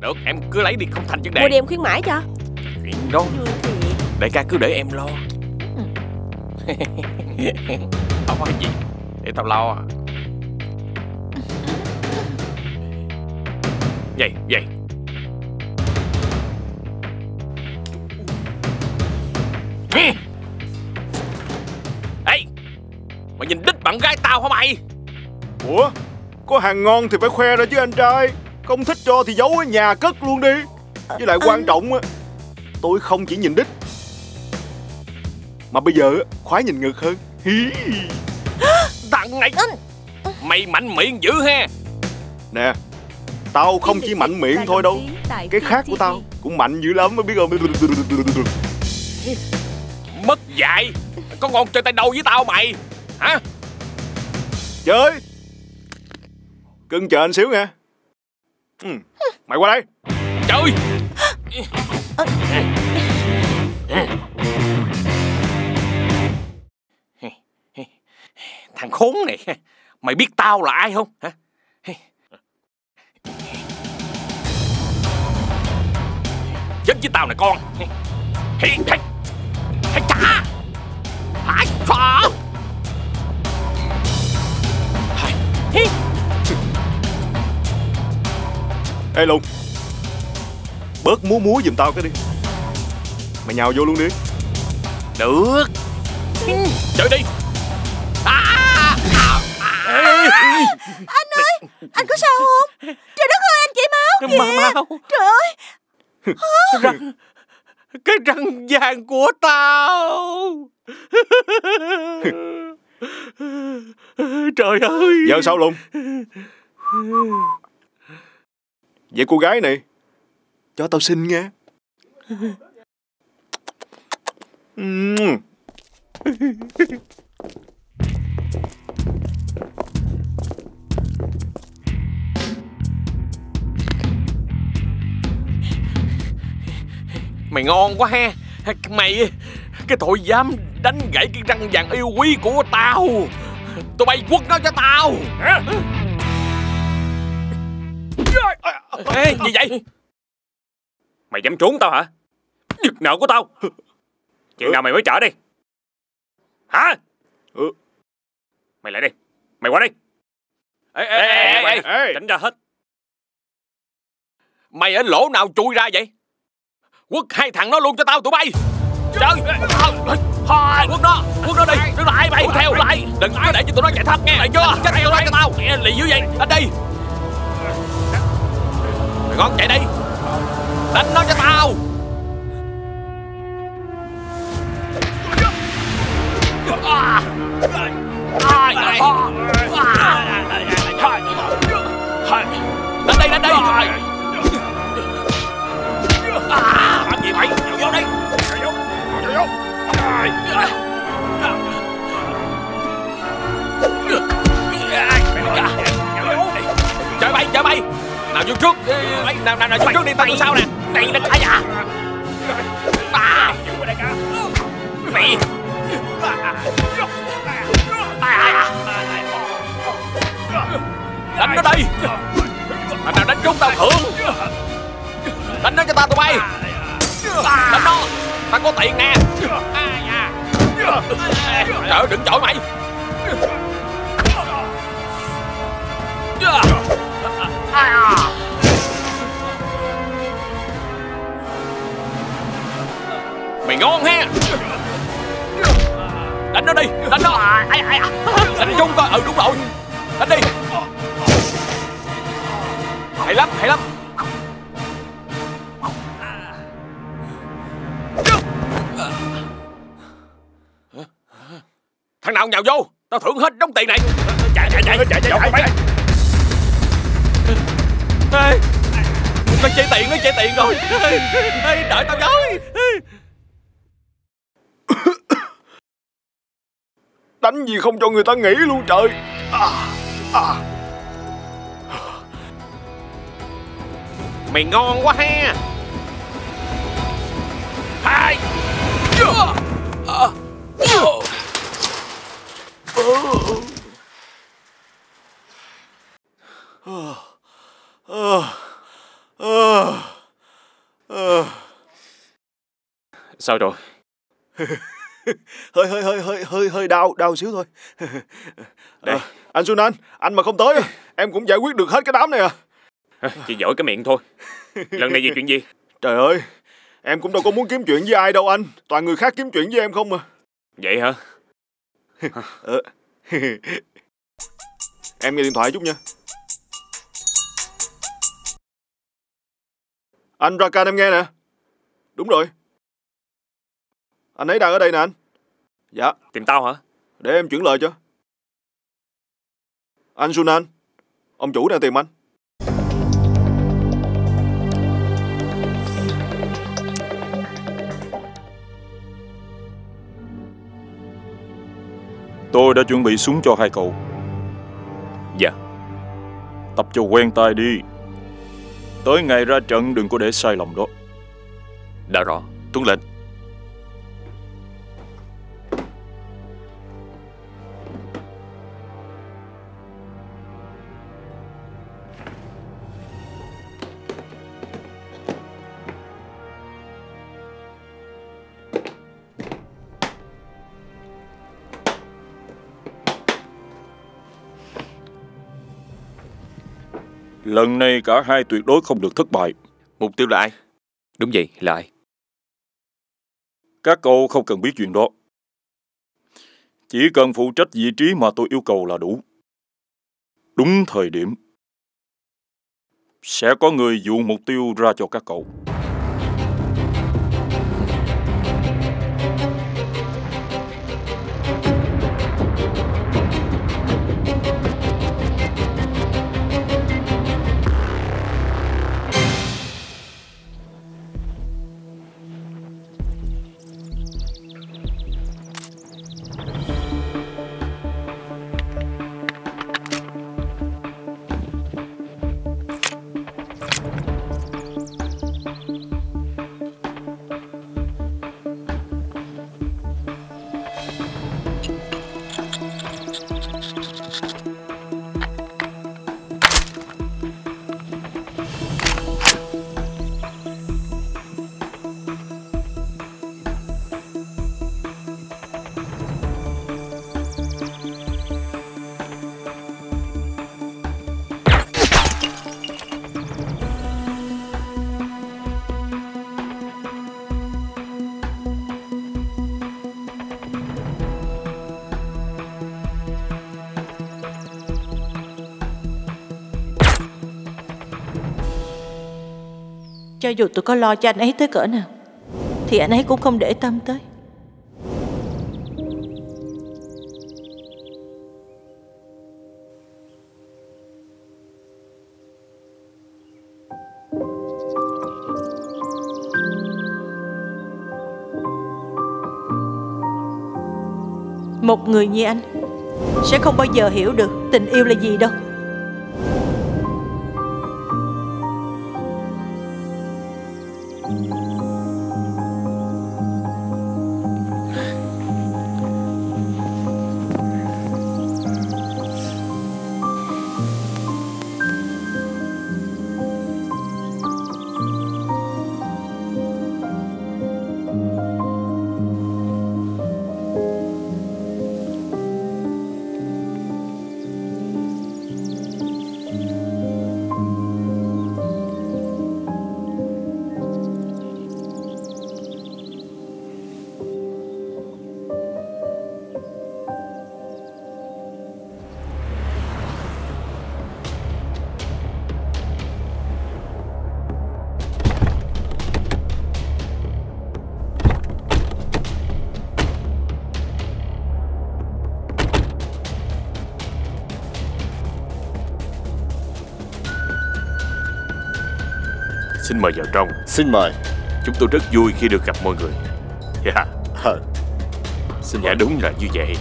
Được em cứ lấy đi không thành vấn đề. Mua đi em khuyến mãi cho. Chuyện đó. Ừ, Đại ca cứ để em lo. Ừ. Không có gì? Để tao lo à. Vậy vậy. Ê! Ê! Mày nhìn đích bạn gái tao hả mày? Ủa? Có hàng ngon thì phải khoe ra chứ anh trai Không thích cho thì giấu ở nhà cất luôn đi. Với lại quan trọng á Tôi không chỉ nhìn đích Mà bây giờ á, khoái nhìn ngực hơn. Hí. Thằng này Mày mạnh miệng dữ ha. Nè Tao không chỉ mạnh miệng thôi đâu Cái khác của tao cũng mạnh dữ lắm mới biết không? Mất dạy. Có ngon chơi tay đâu với tao mày? Hả? Chơi. Cưng chờ anh xíu nha ừ. Mày qua đây. Trời Thằng khốn này. Mày biết tao là ai không? Hả? Chết với tao nè con. Hãy hãy trả chà. Hãy phá Hi, Ê Lùng Bớt múa múa giùm tao cái đi. Mày nhào vô luôn đi. Được. Chơi đi. À, à, à. Anh ơi Anh có sao không? Trời đất ơi anh chảy máu kìa. Mà mau Trời ơi. Răng. Cái răng vàng của tao. Trời ơi Giờ sao Lùng Vậy cô gái này Cho tao xin nghe. Ừm. mày ngon quá ha mày cái tội dám đánh gãy cái răng vàng yêu quý của tao. Tụi bay quất nó cho tao Ê, gì vậy? Mày dám trốn tao hả? Giật nợ của tao. Chuyện nào mày mới trả đi? Hả? Ừ. mày lại đây mày qua đây ê ê ê, ê, ê, tránh ra hết. Mày ở lỗ nào chui ra vậy? Quất hai thằng nó luôn cho tao tụi bay. Trời. Thôi quất nó quất nó đi. Đứng lại mày. theo lại đừng có để cho tụi nó chạy thoát nghe. Mày chưa? Chết tụi nó cho tao. Nghe lì dữ vậy? Đánh đi mày ngon chạy đi. Đánh nó cho tao. Đánh đi, đánh đi làm gì mày vô vô đi vô vô vô bay chơi bay nào vô trước. Nào nào nào vô trước đi tao sau nè? Đây nó ai à à. Mày đánh nó đi. Thằng nào đánh trúng tao thưởng. Đánh nó cho tao tụi bay. Đánh nó. Tao có tiền nè. Trời ơi đừng chọi mày mày ngon ha. Đánh nó đi đánh nó. Ai ai đánh trúng coi ừ đúng rồi. Đánh đi. Hay lắm hay lắm. Thằng nào nhào vô? Tao thưởng hết đống tiền này. Chạy chạy chạy chạy chạy chạy. Ê, nó chạy tiền nó chạy tiền rồi. Ê, ê, đợi tao với Đánh gì không cho người ta nghỉ luôn trời à, à. mày ngon quá ha hai ờ. Ờ. Ờ. Sao rồi hơi hơi hơi hơi hơi hơi đau đau xíu thôi. Đây. Ờ, anh Sunan anh mà không tới em cũng giải quyết được hết cái đám này à. Chỉ giỏi cái miệng thôi. Lần này về chuyện gì? Trời ơi em cũng đâu có muốn kiếm chuyện với ai đâu anh. Toàn người khác kiếm chuyện với em không mà Vậy hả? Ờ. em nghe điện thoại chút nha. Anh Rakan em nghe nè. Đúng rồi anh ấy đang ở đây nè anh. Dạ. Tìm tao hả? Để em chuyển lời cho. Anh Sunan ông chủ đang tìm anh. Tôi đã chuẩn bị súng cho hai cậu. Dạ. Tập cho quen tay đi. Tới ngày ra trận đừng có để sai lầm đó. Đã rõ. Tuân lệnh Lần này cả hai tuyệt đối không được thất bại. Mục tiêu là ai? Đúng vậy là ai? Các cậu không cần biết chuyện đó. Chỉ cần phụ trách vị trí mà tôi yêu cầu là đủ. Đúng thời điểm. Sẽ có người dụ mục tiêu ra cho các cậu Cho dù tôi có lo cho anh ấy tới cỡ nào, Thì anh ấy cũng không để tâm tới. Một người như anh Sẽ không bao giờ hiểu được tình yêu là gì đâu. Xin mời vào trong. Xin mời. Chúng tôi rất vui khi được gặp mọi người. Dạ. Ờ, Xin Dạ đúng là như vậy.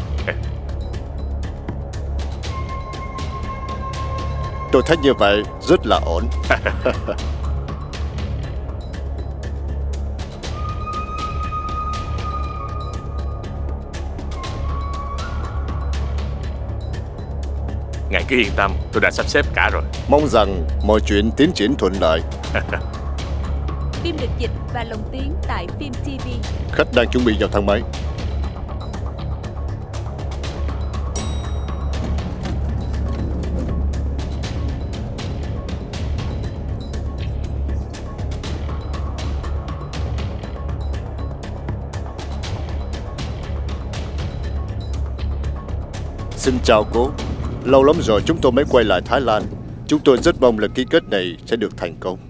Tôi thấy như vậy rất là ổn. Ngài cứ yên tâm Tôi đã sắp xếp cả rồi. Mong rằng mọi chuyện tiến triển thuận lợi. Phim được dịch và lồng tiếng tại Phim TV. Khách đang chuẩn bị vào thang máy. Xin chào cô. Lâu lắm rồi chúng tôi mới quay lại Thái Lan. Chúng tôi rất mong lần ký kết này sẽ được thành công.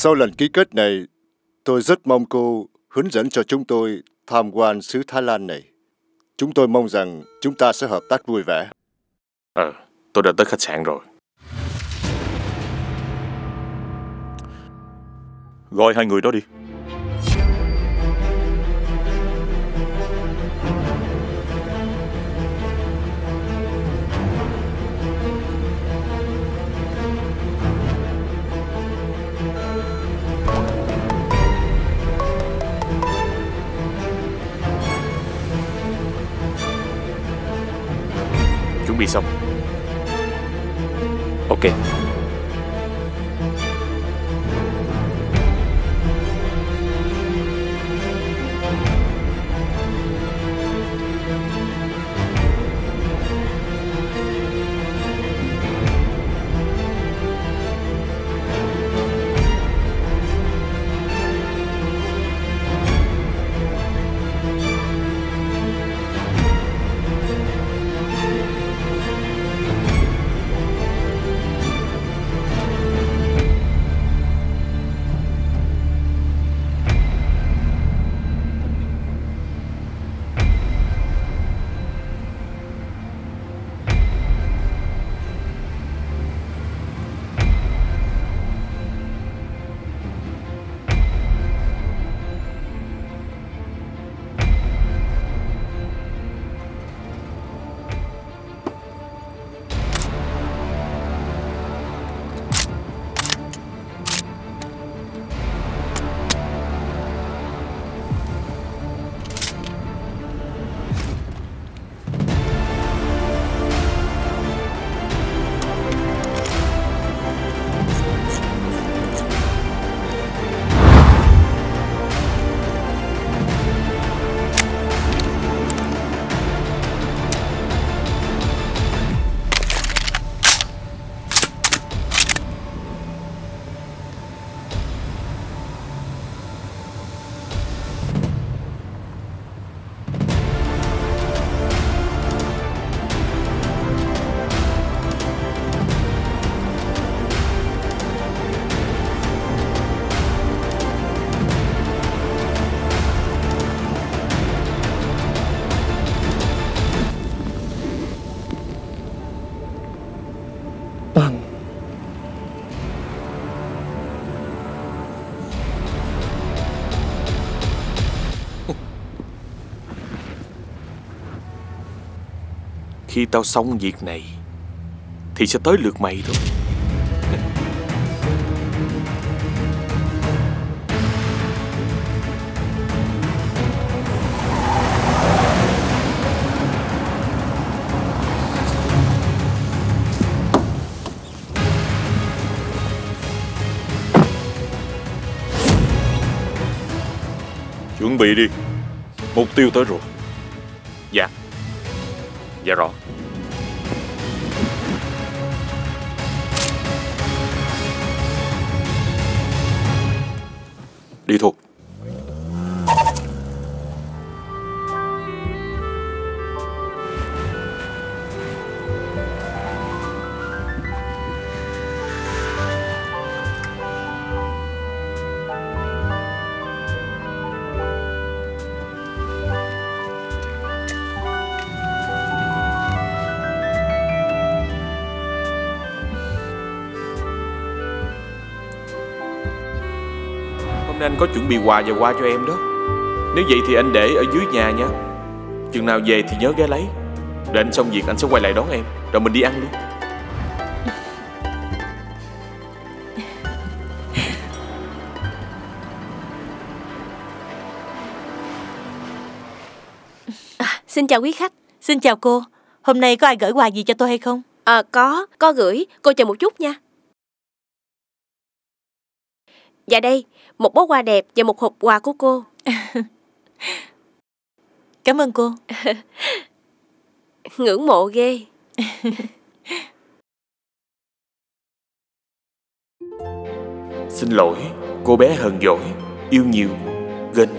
Sau lần ký kết này, tôi rất mong cô hướng dẫn cho chúng tôi tham quan xứ Thái Lan này. Chúng tôi mong rằng chúng ta sẽ hợp tác vui vẻ. Ờ, tôi đã tới khách sạn rồi. Gọi hai người đó đi. Chuẩn bị xong. Ok. Khi tao xong việc này, Thì sẽ tới lượt mày thôi Chuẩn bị đi. Mục tiêu tới rồi. Dạ rõ Đi thôi. Có chuẩn bị quà và qua cho em đó Nếu vậy thì anh để ở dưới nhà nha Chừng nào về thì nhớ ghé lấy Rồi anh xong việc anh sẽ quay lại đón em Rồi mình đi ăn luôn Xin chào quý khách. Xin chào cô, hôm nay có ai gửi quà gì cho tôi hay không? À, có, có gửi. Cô chờ một chút nha. Dạ đây, một bó hoa đẹp và một hộp quà của cô. Cảm ơn cô. Ngưỡng mộ ghê. Xin lỗi Cô bé hờn dỗi Yêu nhiều Gênh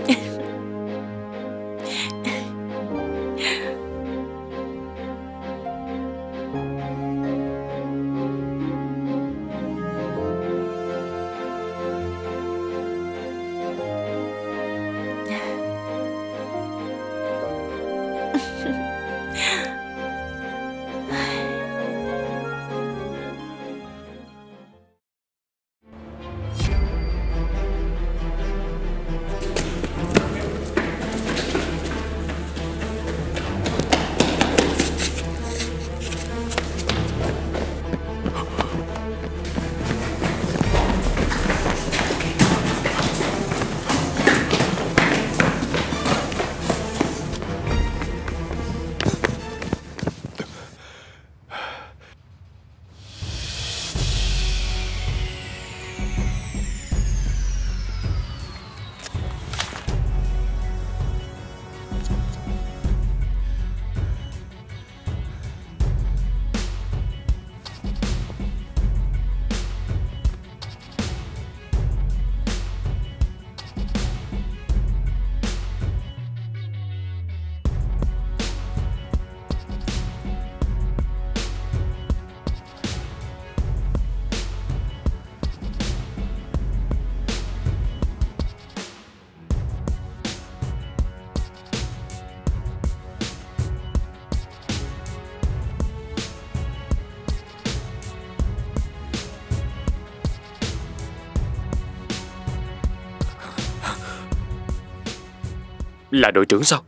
Là đội trưởng sao?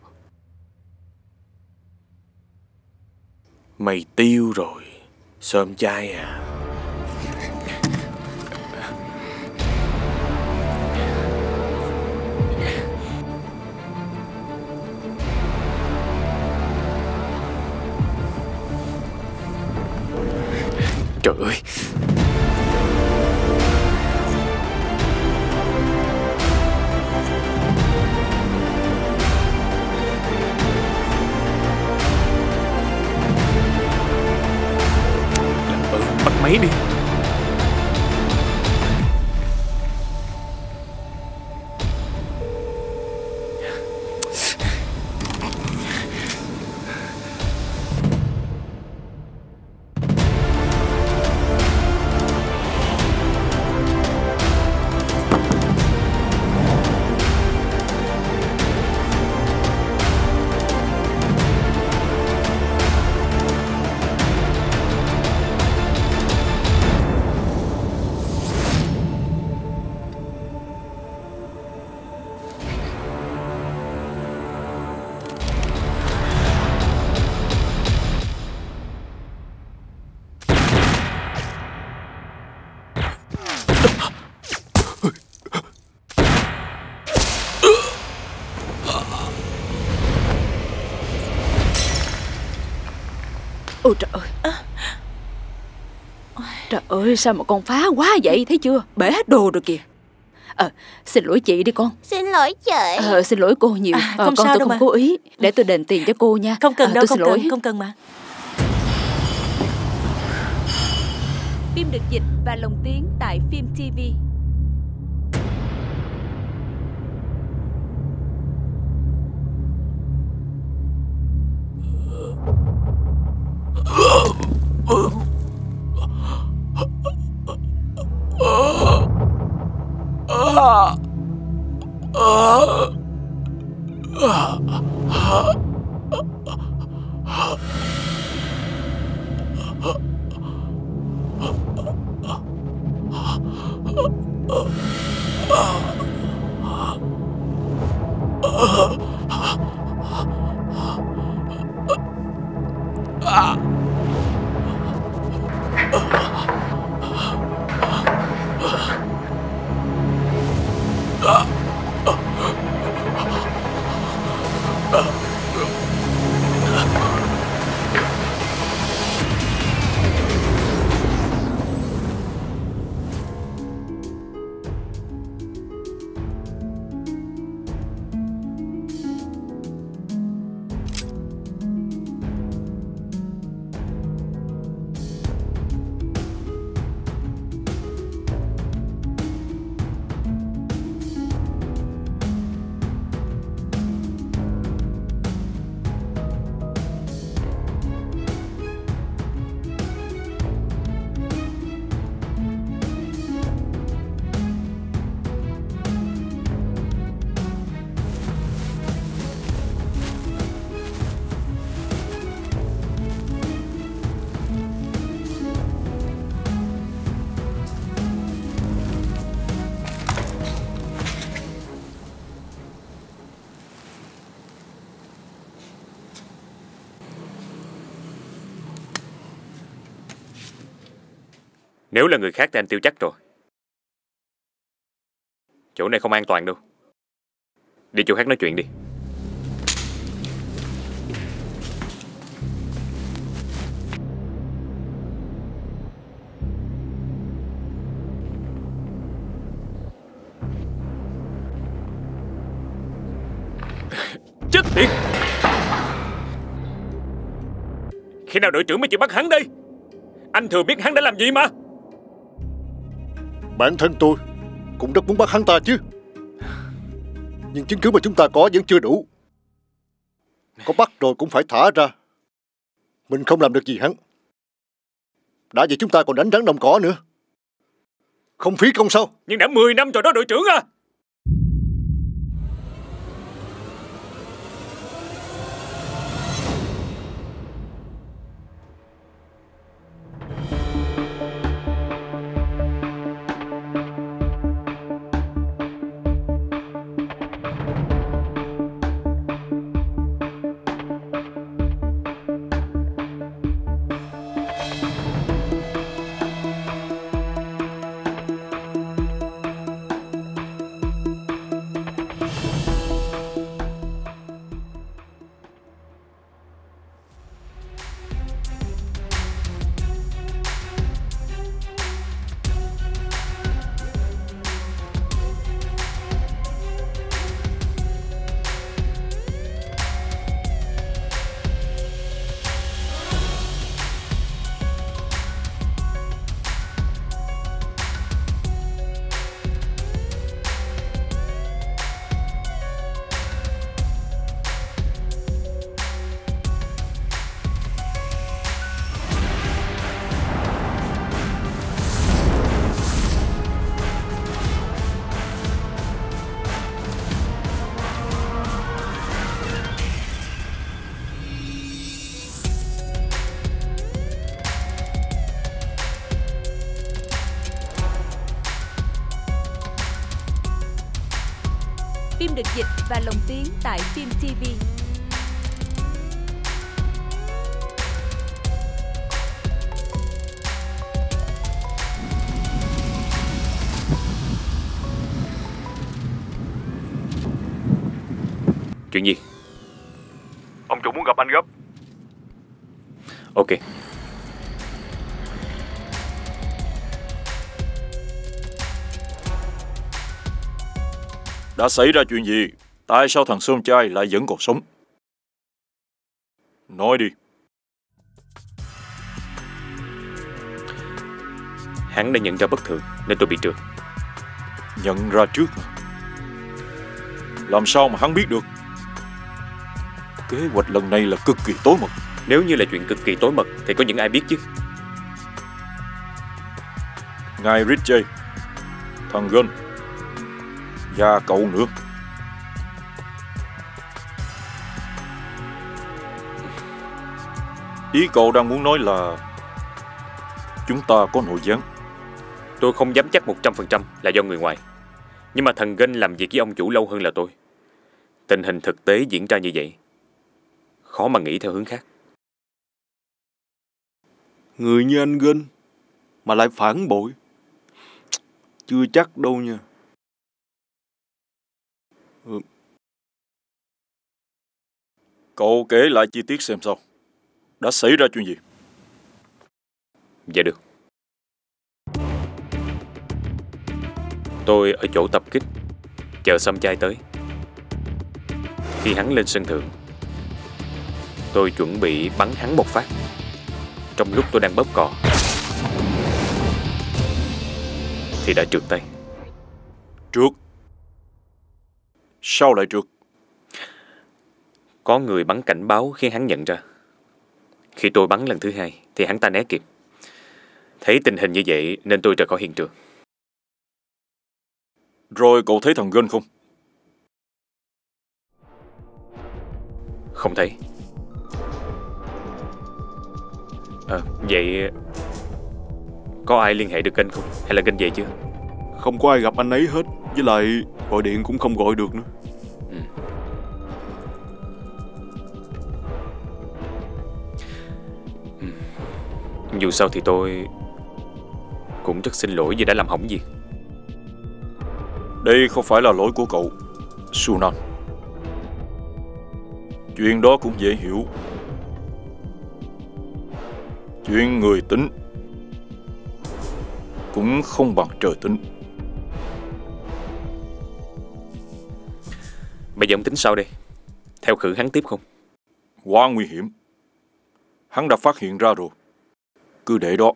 Mày tiêu rồi. Sơm chai à. Trời ơi sao mà con phá quá vậy? Thấy chưa? Bể hết đồ rồi kìa. À, xin lỗi chị đi con. Xin lỗi chị. À, xin lỗi cô nhiều. À, ờ, Không à, con sao tôi đâu không mà. cố ý Để tôi đền tiền cho cô nha. Không cần à, đâu tôi không xin cần, lỗi. không cần mà. Phim được dịch và lồng tiếng tại phim TV Oh Huh? Nếu là người khác thì anh tiêu chắc rồi. Chỗ này không an toàn đâu. Đi chỗ khác nói chuyện đi. Chết tiệt Khi nào đội trưởng mới chịu bắt hắn đi Anh thừa biết hắn đã làm gì mà Bản thân tôi cũng rất muốn bắt hắn ta chứ. Nhưng chứng cứ mà chúng ta có vẫn chưa đủ. Có bắt rồi cũng phải thả ra. Mình không làm được gì hắn. Đã vậy chúng ta còn đánh rắn đồng cỏ nữa. Không phí công sao? Nhưng đã 10 năm rồi đó đội trưởng à Phim được dịch và lồng tiếng tại Phim TV. Chuyện gì Ông chủ muốn gặp anh gấp. Ok Đã xảy ra chuyện gì? Tại sao thằng Sơn trai lại vẫn còn sống? Nói đi. Hắn đã nhận ra bất thường Nên tôi bị trượt Nhận ra trước. Làm sao mà hắn biết được? Kế hoạch lần này là cực kỳ tối mật. Nếu như là chuyện cực kỳ tối mật Thì có những ai biết chứ Ngài Richie, thằng Gun và cậu nữa. Ý cậu đang muốn nói là chúng ta có nội gián. Tôi không dám chắc 100% là do người ngoài Nhưng mà thần Ganh làm việc với ông chủ lâu hơn là tôi Tình hình thực tế diễn ra như vậy Khó mà nghĩ theo hướng khác Người như anh Gân mà lại phản bội. Chưa chắc đâu nha. Cậu kể lại chi tiết xem sao. Đã xảy ra chuyện gì? Dạ được Tôi ở chỗ tập kích Chờ xăm chai tới Khi hắn lên sân thượng Tôi chuẩn bị bắn hắn một phát Trong lúc tôi đang bóp cò Thì đã trượt tay Trượt. Sao lại trượt? Có người bắn cảnh báo khiến hắn nhận ra Khi tôi bắn lần thứ hai Thì hắn ta né kịp Thấy tình hình như vậy nên tôi rời khỏi hiện trường Rồi cậu thấy thằng Gun không? Không thấy à, Vậy Có ai liên hệ được kênh không Hay là kênh về chưa Không có ai gặp anh ấy hết. Với lại gọi điện cũng không gọi được nữa. Dù sao thì tôi Cũng rất xin lỗi vì đã làm hỏng việc Đây không phải là lỗi của cậu Sunan. Chuyện đó cũng dễ hiểu. Chuyện người tính Cũng không bằng trời tính. Bây giờ ông tính sao đây? Theo khử hắn tiếp không? Quá nguy hiểm. Hắn đã phát hiện ra rồi cứ để đó.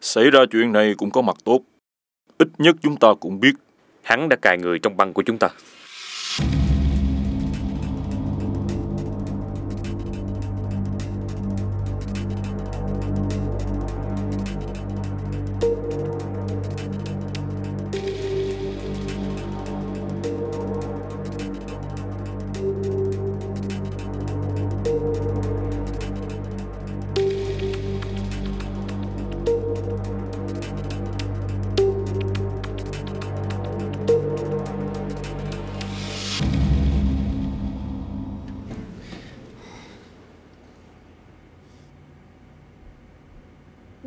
Xảy ra chuyện này cũng có mặt tốt. Ít nhất chúng ta cũng biết. Hắn đã cài người trong băng của chúng ta.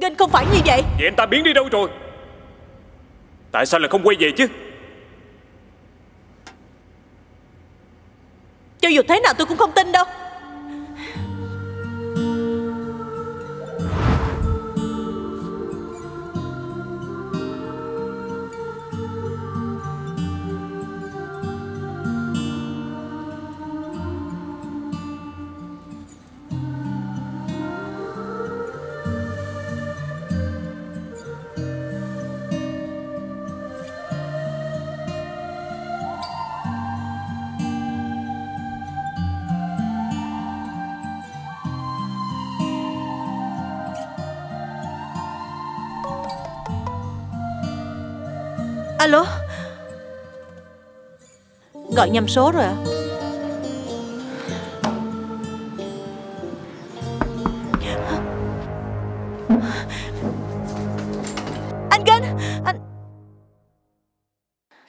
Ganh không phải như vậy. Vậy anh ta biến đi đâu rồi? Tại sao lại không quay về chứ? Cho dù thế nào tôi cũng không tin đâu Gọi nhầm số rồi à Anh Gân Anh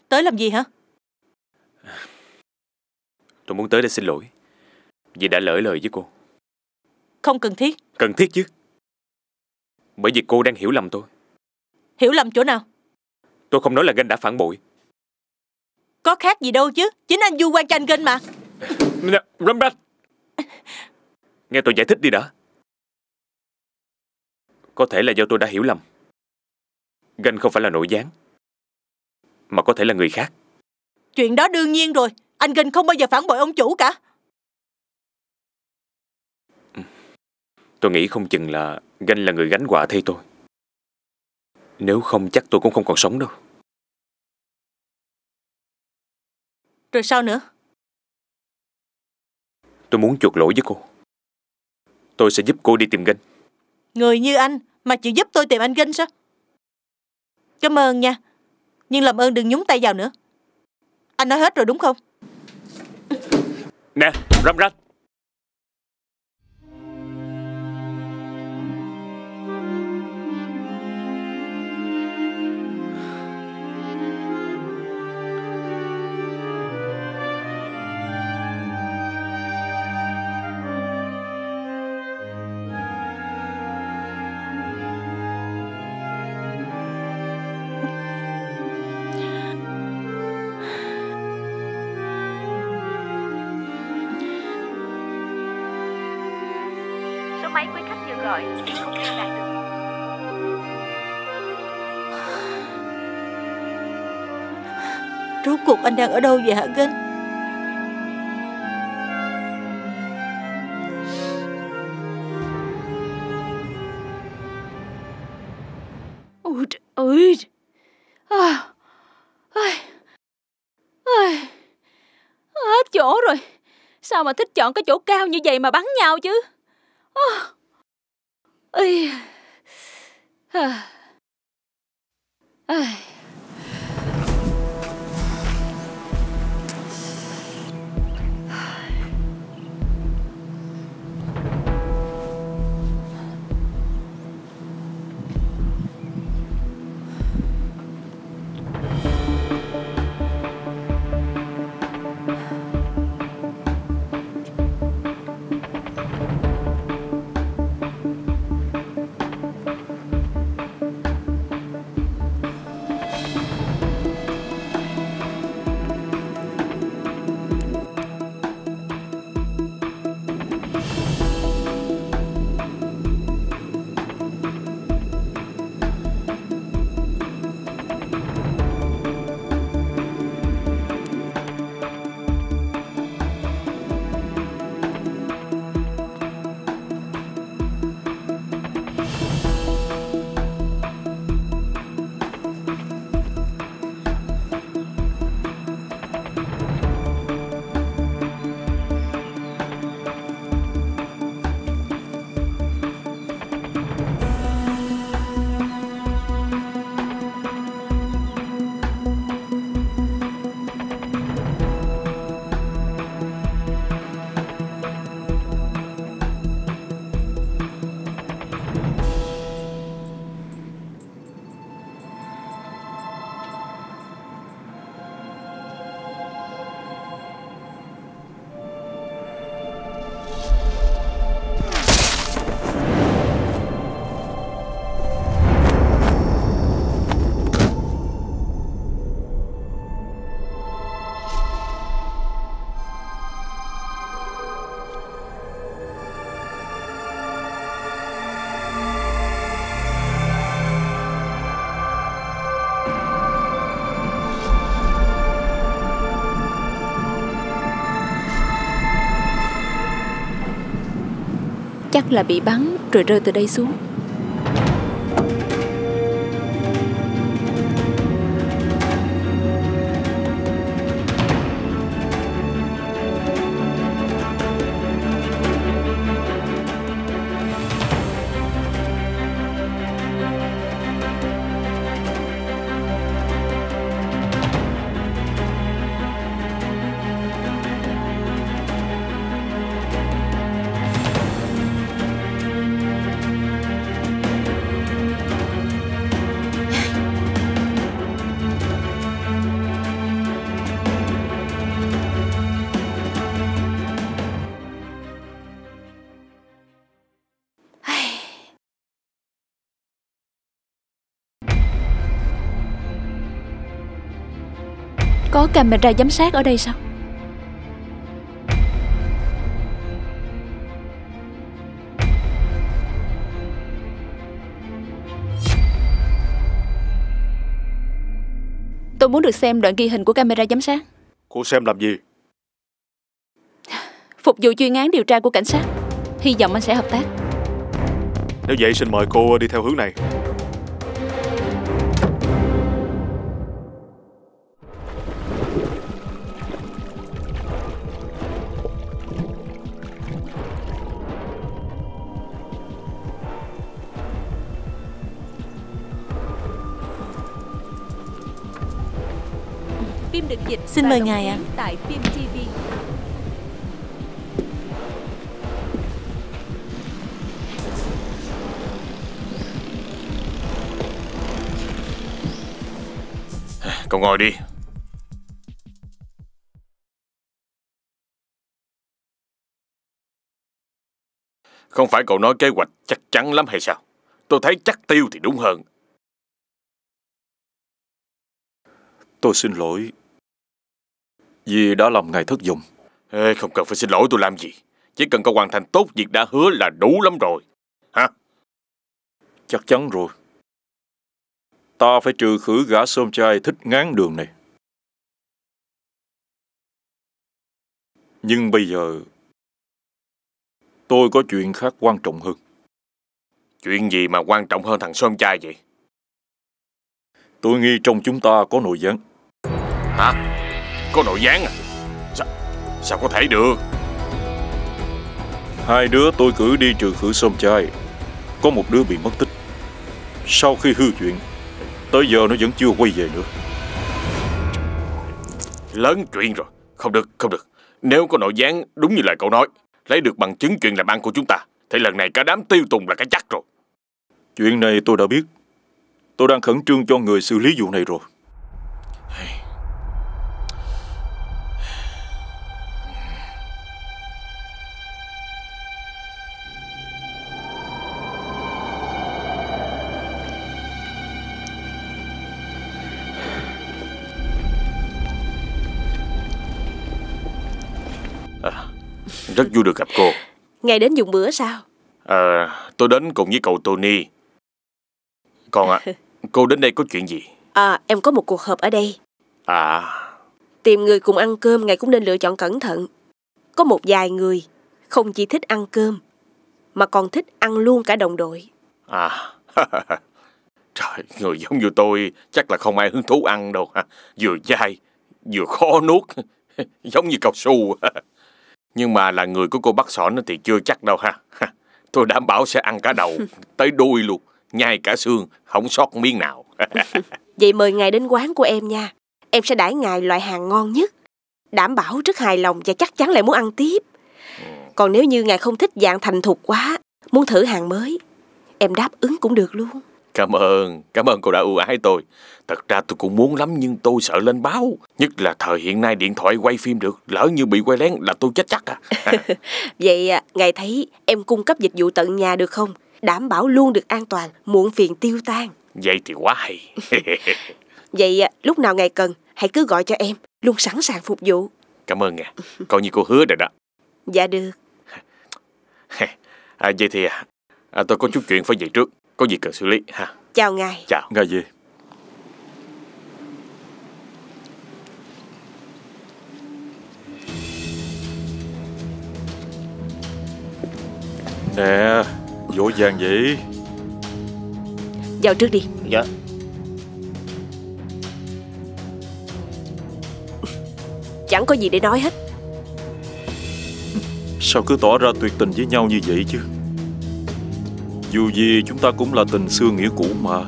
Tới làm gì hả? Tôi muốn tới để xin lỗi Vì đã lỡ lời với cô. Không cần thiết. Cần thiết chứ. Bởi vì cô đang hiểu lầm tôi. Hiểu lầm chỗ nào? Tôi không nói là Ganh đã phản bội Có khác gì đâu chứ. Chính anh du quan cho anh Gân mà Rembrandt Nghe tôi giải thích đi đã. Có thể là do tôi đã hiểu lầm. Ganh không phải là nội gián Mà có thể là người khác. Chuyện đó đương nhiên rồi. Anh Gân không bao giờ phản bội ông chủ cả. Tôi nghĩ không chừng là Ganh là người gánh họa thay tôi. Nếu không chắc tôi cũng không còn sống đâu Rồi sao nữa? Tôi muốn chuộc lỗi với cô. Tôi sẽ giúp cô đi tìm Ganh Người như anh Mà chịu giúp tôi tìm anh Gân sao? Cảm ơn nha. Nhưng làm ơn đừng nhúng tay vào nữa. Anh nói hết rồi đúng không? Nè Rembrandt Số Ở đâu vậy hả Gân Ôi trời ơi. À, ai, ai, hết chỗ rồi. Sao mà thích chọn cái chỗ cao như vậy mà bắn nhau chứ? À, ây, à, ai. Là bị bắn rồi rơi từ đây xuống. Có camera giám sát ở đây sao? Tôi muốn được xem đoạn ghi hình của camera giám sát. Cô xem làm gì? Phục vụ chuyên án điều tra của cảnh sát. Hy vọng anh sẽ hợp tác. Nếu vậy xin mời cô đi theo hướng này được dịch Xin mời ngài ạ. tiếng Tại phim TV Cậu ngồi đi. Không phải cậu nói kế hoạch chắc chắn lắm hay sao? Tôi thấy chắc tiêu thì đúng hơn. Tôi xin lỗi Vì đã làm ngài thất vọng. Ê, Không cần phải xin lỗi tôi làm gì. Chỉ cần cậu hoàn thành tốt việc đã hứa là đủ lắm rồi. Hả? Chắc chắn rồi. Ta phải trừ khử gã xôm trai thích ngán đường này. Nhưng bây giờ Tôi có chuyện khác quan trọng hơn. Chuyện gì mà quan trọng hơn thằng xôm trai vậy? Tôi nghi trong chúng ta có nội gián. Hả Có nội gián à? Sao, sao có thể được? Hai đứa tôi cử đi trừ khử xôm trai Có một đứa bị mất tích. Sau khi hư chuyện Tới giờ nó vẫn chưa quay về nữa. Lớn chuyện rồi. Không được không được. Nếu có nội gián đúng như lời cậu nói Lấy được bằng chứng chuyện làm ăn của chúng ta Thì lần này cả đám tiêu tùng là cái chắc rồi. Chuyện này tôi đã biết. Tôi đang khẩn trương cho người xử lý vụ này rồi Rất vui được gặp cô Ngày đến dùng bữa sao? Ờ, tôi đến cùng với cậu Tony Còn ạ Cô đến đây có chuyện gì À, em có một cuộc họp ở đây. À Tìm người cùng ăn cơm ngài cũng nên lựa chọn cẩn thận. Có một vài người không chỉ thích ăn cơm, mà còn thích ăn luôn cả đồng đội. À Trời Người giống như tôi Chắc là không ai hứng thú ăn đâu ha Vừa dai Vừa khó nuốt Giống như cao su Nhưng mà là người của cô Bắc Sỏn thì chưa chắc đâu ha Tôi đảm bảo sẽ ăn cả đầu Tới đuôi luôn Nhai cả xương Không sót miếng nào Vậy mời ngài đến quán của em nha. Em sẽ đãi ngài loại hàng ngon nhất. Đảm bảo rất hài lòng và chắc chắn lại muốn ăn tiếp. Còn nếu như ngài không thích dạng thành thục quá, muốn thử hàng mới, em đáp ứng cũng được luôn. Cảm ơn Cảm ơn cô đã ưu ái tôi Thật ra tôi cũng muốn lắm nhưng tôi sợ lên báo Nhất là thời hiện nay điện thoại quay phim được Lỡ như bị quay lén là tôi chết chắc à Vậy à, ngài thấy em cung cấp dịch vụ tận nhà được không? Đảm bảo luôn được an toàn, muộn phiền tiêu tan. Vậy thì quá hay Vậy à, lúc nào ngài cần, hãy cứ gọi cho em, luôn sẵn sàng phục vụ. Cảm ơn nha Coi như cô hứa rồi đó Dạ được. à, Vậy thì à, à, tôi có chút chuyện phải về trước Có gì cần xử lý ha. Chào ngài. Chào. Ngài về. Nè Vội vàng vậy. Vào trước đi. Dạ. Chẳng có gì để nói hết. Sao cứ tỏ ra tuyệt tình với nhau như vậy chứ Dù gì chúng ta cũng là tình xưa nghĩa cũ mà.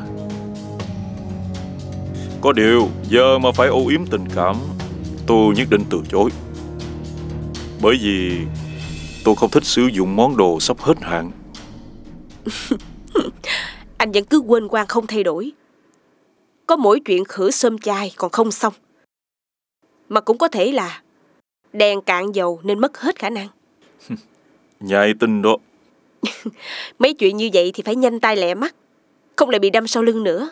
Có điều Giờ mà phải ô yếm tình cảm Tôi nhất định từ chối. Bởi vì Tôi không thích sử dụng món đồ sắp hết hạn. Anh vẫn cứ quên quan không thay đổi. Có mỗi chuyện khử sơm chai còn không xong. Mà cũng có thể là Đèn cạn dầu nên mất hết khả năng. Nhạy tin đó Mấy chuyện như vậy thì phải nhanh tay lẹ mắt Không lại bị đâm sau lưng nữa.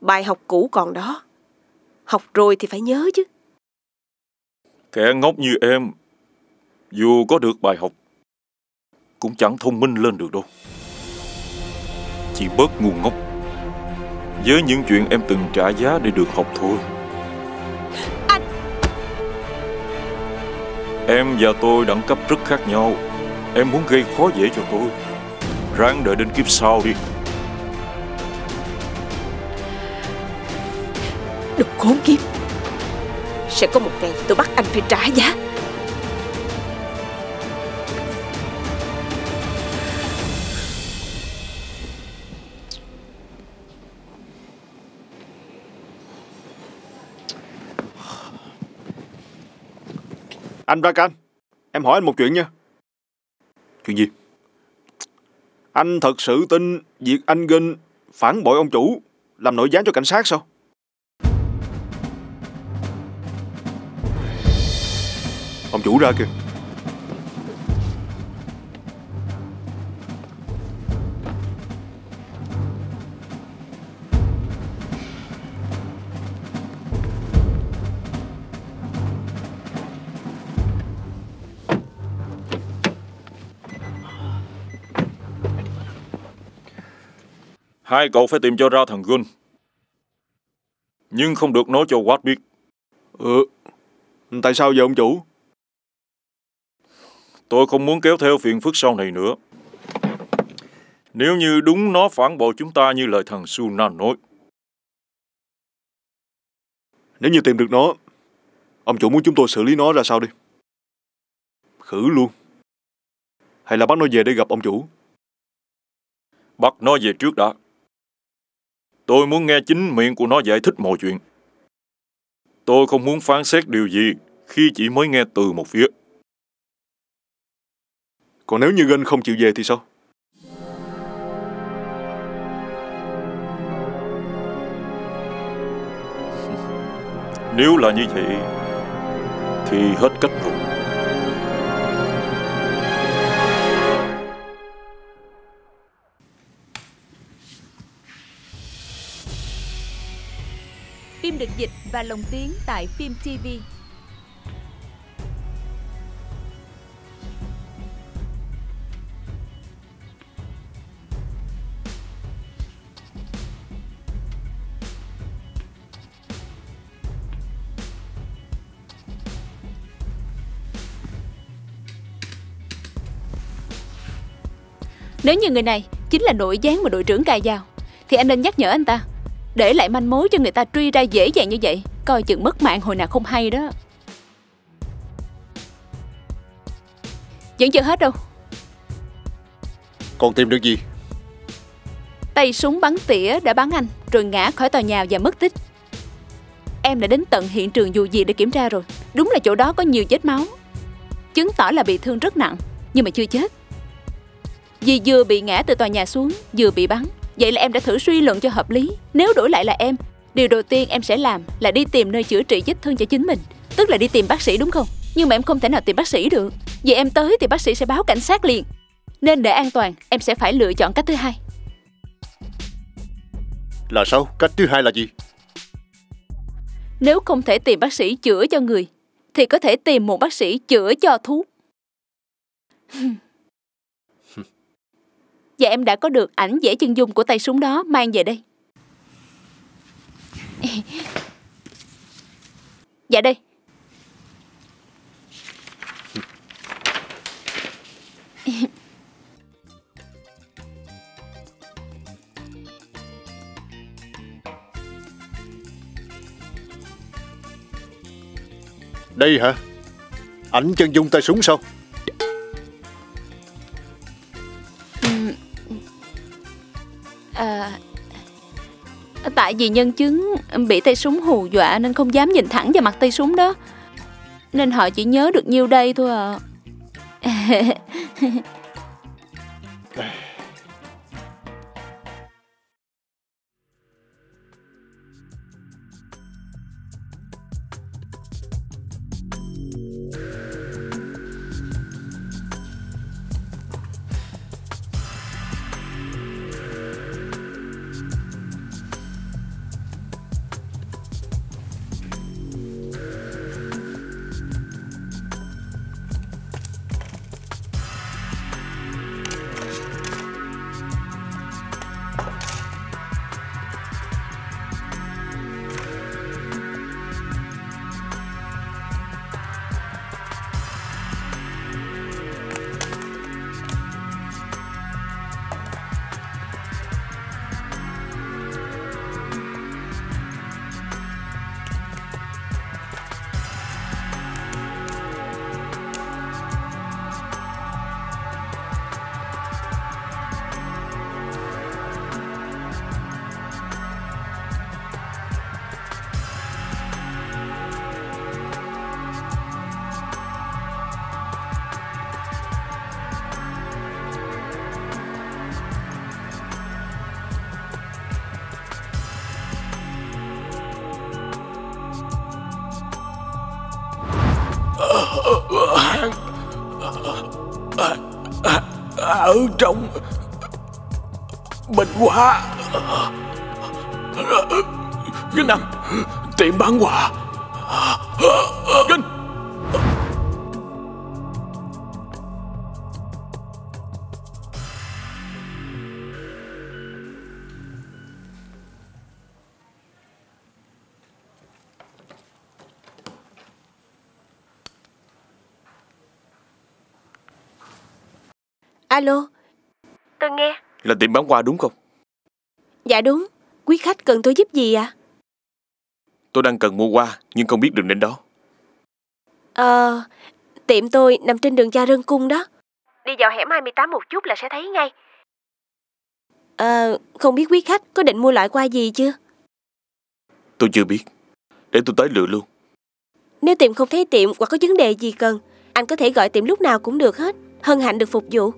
Bài học cũ còn đó Học rồi thì phải nhớ chứ. Kẻ ngốc như em Dù có được bài học Cũng chẳng thông minh lên được đâu. Chỉ bớt ngu ngốc Với những chuyện em từng trả giá để được học thôi. Anh! Em và tôi đẳng cấp rất khác nhau Em muốn gây khó dễ cho tôi. Ráng đợi đến kiếp sau đi. Đồ khốn kiếp. Sẽ có một ngày tôi bắt anh phải trả giá. Anh Rakan Em hỏi anh một chuyện nha Chuyện gì? Anh thật sự tin việc anh Ginh phản bội ông chủ, Làm nội gián cho cảnh sát sao Ông chủ ra kìa Hai cậu phải tìm cho ra thằng Gun. Nhưng không được nói cho Watt biết. Ừ. Tại sao vậy ông chủ? Tôi không muốn kéo theo phiền phức sau này nữa. Nếu như đúng nó phản bội chúng ta như lời thằng Sunan nói. Nếu như tìm được nó Ông chủ muốn chúng tôi xử lý nó ra sao đi? Khử luôn. Hay là bắt nó về để gặp ông chủ? Bắt nó về trước đã Tôi muốn nghe chính miệng của nó giải thích mọi chuyện. Tôi không muốn phán xét điều gì Khi chỉ mới nghe từ một phía. Còn nếu như Gân không chịu về thì sao? Nếu là như vậy Thì hết cách rồi được dịch và lồng tiếng tại Phim TV. Nếu như người này chính là nội gián mà đội trưởng cài vào, Thì anh nên nhắc nhở anh ta để lại manh mối cho người ta truy ra dễ dàng như vậy Coi chừng mất mạng hồi nào không hay đó. Vẫn chưa hết đâu. Còn tìm được gì? Tay súng bắn tỉa đã bắn anh Rồi ngã khỏi tòa nhà và mất tích. Em đã đến tận hiện trường dù gì để kiểm tra rồi. Đúng là chỗ đó có nhiều vết máu. Chứng tỏ là bị thương rất nặng Nhưng mà chưa chết. Vì vừa bị ngã từ tòa nhà xuống Vừa bị bắn Vậy là em đã thử suy luận cho hợp lý. Nếu đổi lại là em Điều đầu tiên em sẽ làm là đi tìm nơi chữa trị vết thương cho chính mình Tức là đi tìm bác sĩ đúng không? Nhưng mà em không thể nào tìm bác sĩ được. Vậy em tới thì bác sĩ sẽ báo cảnh sát liền. Nên để an toàn em sẽ phải lựa chọn cách thứ hai. Là sao? Cách thứ hai là gì? Nếu không thể tìm bác sĩ chữa cho người Thì có thể tìm một bác sĩ chữa cho thuốc và em đã có được ảnh dễ chân dung của tay súng đó mang về đây. Dạ đây. Đây hả? Ảnh chân dung tay súng sao? Tại vì nhân chứng bị tay súng hù dọa nên không dám nhìn thẳng vào mặt tay súng đó. Nên họ chỉ nhớ được nhiêu đây thôi à. Ờ, ờ, ở trong bệnh hoa. Kinh Nam Tiệm bán quà. Kinh! Alo? Tôi nghe. Là tiệm bán quà đúng không? Dạ đúng. Quý khách cần tôi giúp gì ạ? Tôi đang cần mua quà Nhưng không biết đường đến đó. Ờ Tiệm tôi nằm trên đường Gia Rân Cung đó. Đi vào hẻm 28 một chút là sẽ thấy ngay. Ờ Không biết quý khách có định mua loại quà gì chưa? Tôi chưa biết. Để tôi tới lựa luôn. Nếu tiệm không thấy tiệm hoặc có vấn đề gì cần Anh có thể gọi tiệm lúc nào cũng được hết. Hân hạnh được phục vụ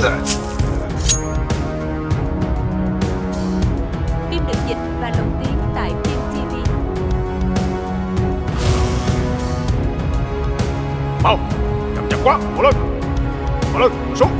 Phim được dịch và lồng tiếng tại Phim TV. Mau Chậm chậm quá Mau lên. Mau lên xuống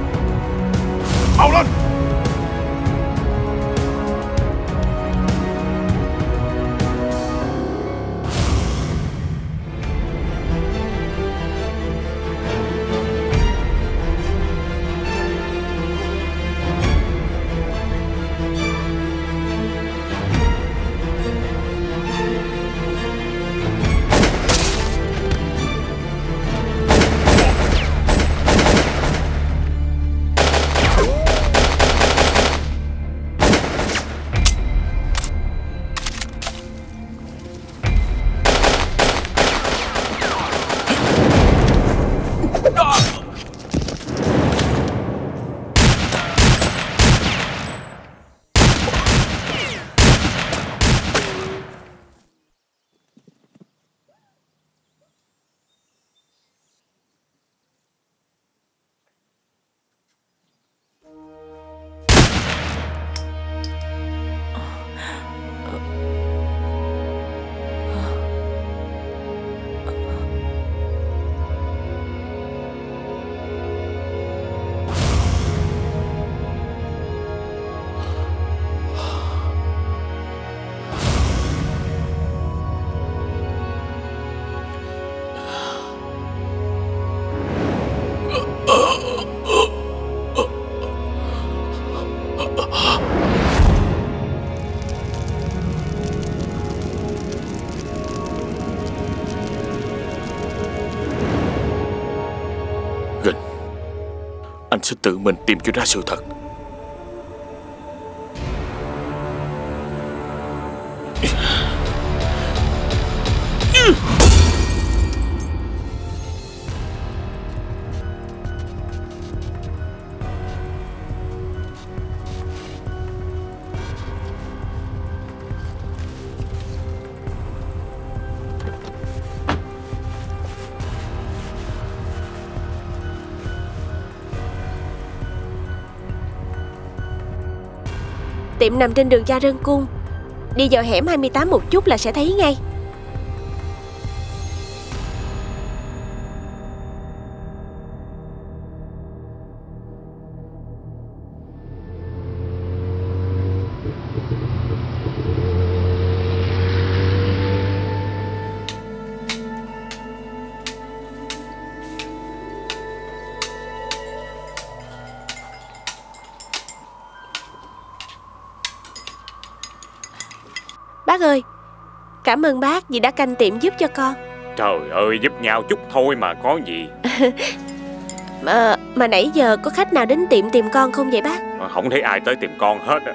Anh sẽ tự mình tìm cho ra sự thật. Tiệm nằm trên đường Gia Rân Cung. Đi vào hẻm 28 một chút là sẽ thấy ngay. Bác ơi Cảm ơn bác vì đã canh tiệm giúp cho con. Trời ơi giúp nhau chút thôi mà có gì. Mà, mà nãy giờ có khách nào đến tiệm tìm con không vậy bác? Mà Không thấy ai tới tìm con hết á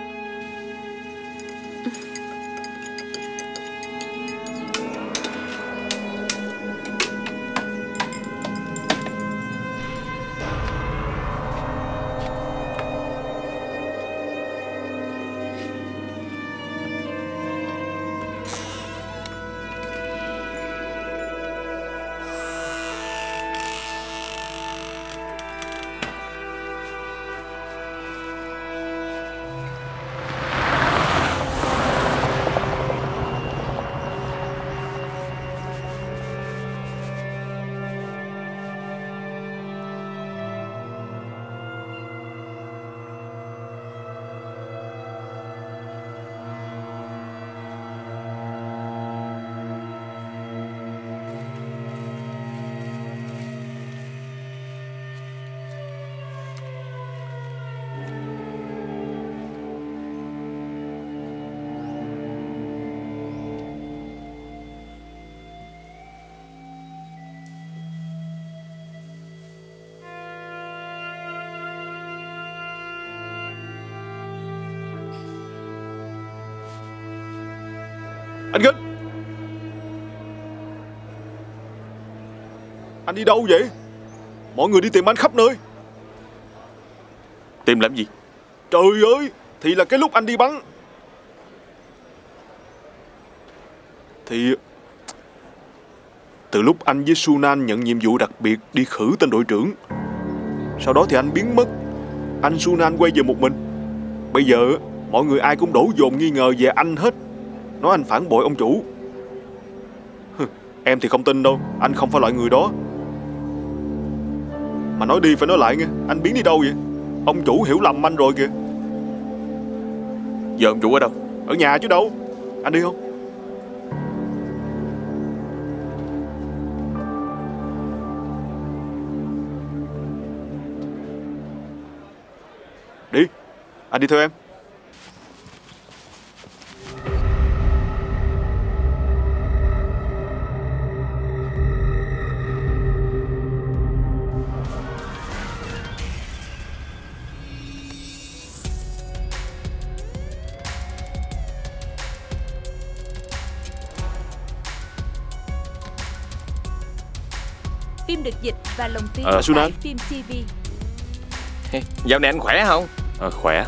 Anh Kinh Anh đi đâu vậy? Mọi người đi tìm anh khắp nơi. Tìm làm gì? Trời ơi Thì là cái lúc anh đi bắn. Thì Từ lúc anh với Sunan nhận nhiệm vụ đặc biệt Đi khử tên đội trưởng Sau đó thì anh biến mất. Anh Sunan quay về một mình. Bây giờ mọi người ai cũng đổ dồn nghi ngờ về anh hết Nói anh phản bội ông chủ. Em thì không tin đâu Anh không phải loại người đó. Mà nói đi phải nói lại nghe Anh biến đi đâu vậy? Ông chủ hiểu lầm anh rồi kìa. Giờ ông chủ ở đâu? Ở nhà chứ đâu. Anh đi không? Đi Anh đi theo em Phim được dịch và lồng tiếng Ờ, tại Phim TV. Dạo này anh khỏe không? Ờ khỏe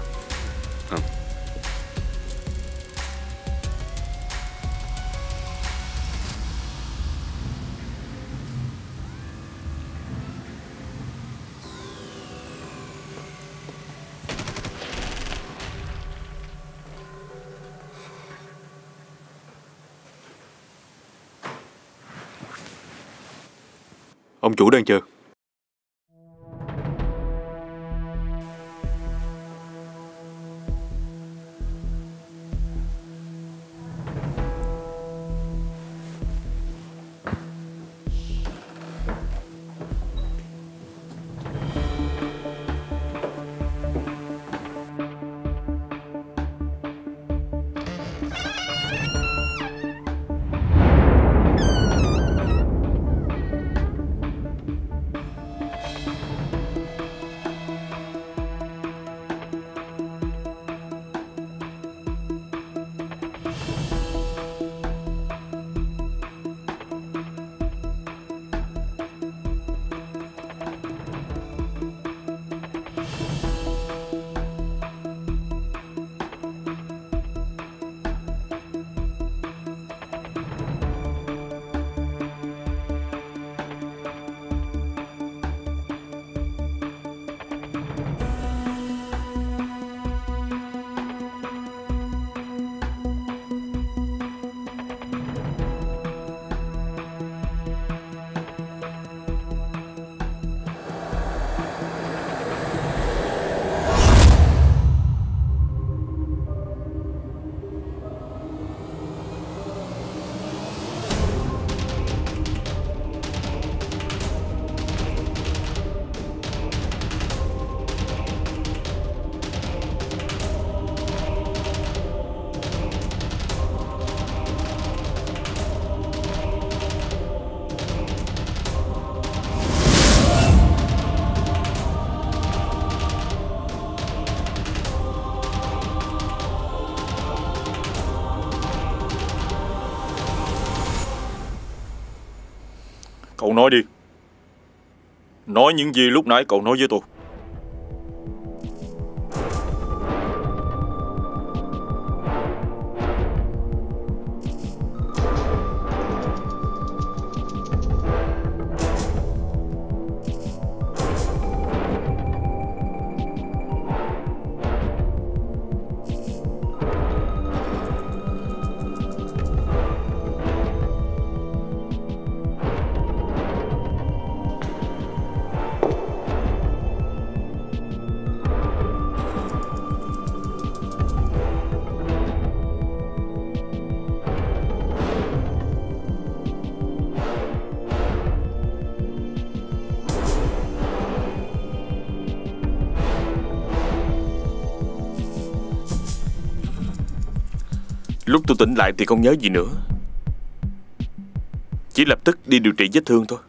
đơn chưa nói đi. Nói những gì lúc nãy cậu nói với tôi. Tỉnh lại thì không nhớ gì nữa. Chỉ lập tức đi điều trị vết thương thôi.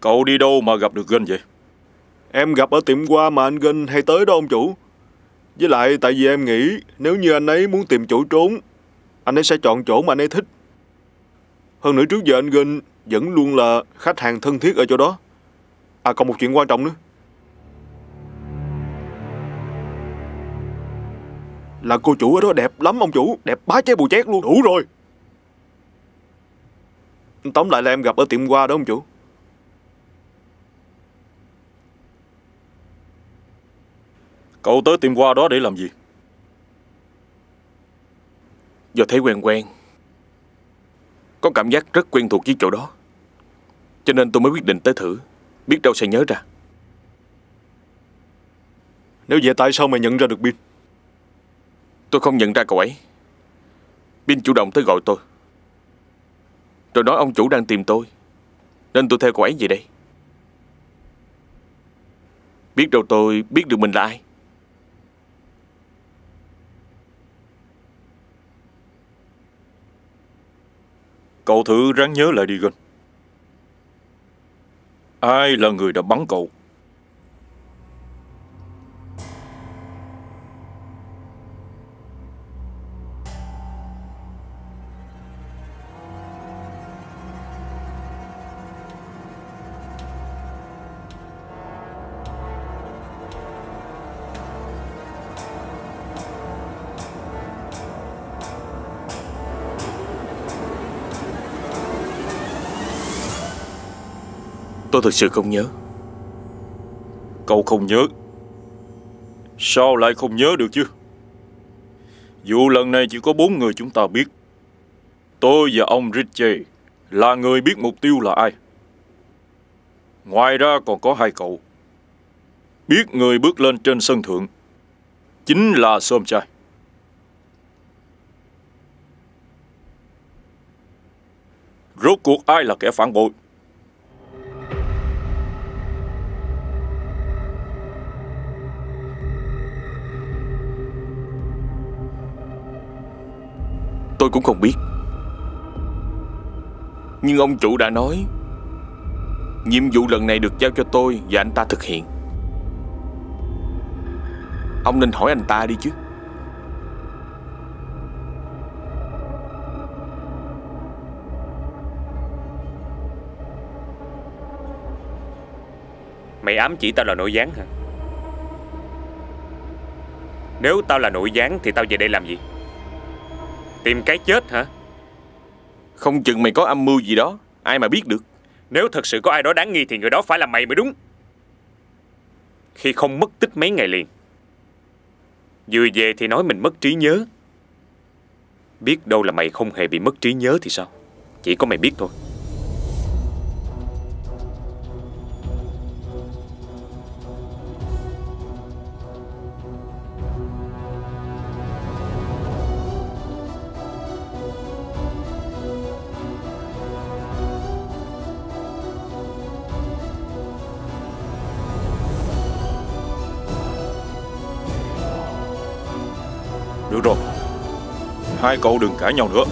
Cậu đi đâu mà gặp được Gân vậy? Em gặp ở tiệm qua mà anh Gân hay tới đó ông chủ? Với lại tại vì em nghĩ nếu như anh ấy muốn tìm chỗ trốn, anh ấy sẽ chọn chỗ mà anh ấy thích. Hơn nữa trước giờ anh Ginh vẫn luôn là khách hàng thân thiết ở chỗ đó. À còn một chuyện quan trọng nữa. Là cô chủ ở đó đẹp lắm ông chủ, đẹp bá cháy bù chét luôn. Đủ rồi. Tóm lại là em gặp ở tiệm qua đó ông chủ. Cậu tới tiệm qua đó để làm gì? Do thấy quen quen Có cảm giác rất quen thuộc với chỗ đó. Cho nên tôi mới quyết định tới thử Biết đâu sẽ nhớ ra. Nếu vậy tại sao mày nhận ra được Bin? Tôi không nhận ra cậu ấy. Bin chủ động tới gọi tôi. Rồi nói ông chủ đang tìm tôi Nên tôi theo cậu ấy về đây. Biết đâu tôi biết được mình là ai Cậu thử ráng nhớ lại đi gần Ai là người đã bắn cậu? Tôi thực sự không nhớ Cậu không nhớ. Sao lại không nhớ được chứ? Vụ lần này chỉ có bốn người chúng ta biết. Tôi và ông Richie là người biết mục tiêu là ai. Ngoài ra còn có hai cậu. Biết người bước lên trên sân thượng, chính là Sôm Trai. Rốt cuộc ai là kẻ phản bội? Tôi cũng không biết Nhưng ông chủ đã nói, Nhiệm vụ lần này được giao cho tôi Và anh ta thực hiện Ông nên hỏi anh ta đi chứ Mày ám chỉ tao là nội gián hả? Nếu tao là nội gián thì tao về đây làm gì? Tìm cái chết hả? Không chừng mày có âm mưu gì đó Ai mà biết được. Nếu thật sự có ai đó đáng nghi thì người đó phải là mày mới đúng. Khi không mất tích mấy ngày liền Vừa về thì nói mình mất trí nhớ. Biết đâu là mày không hề bị mất trí nhớ thì sao? Chỉ có mày biết thôi Hai cậu đừng cãi nhau nữa.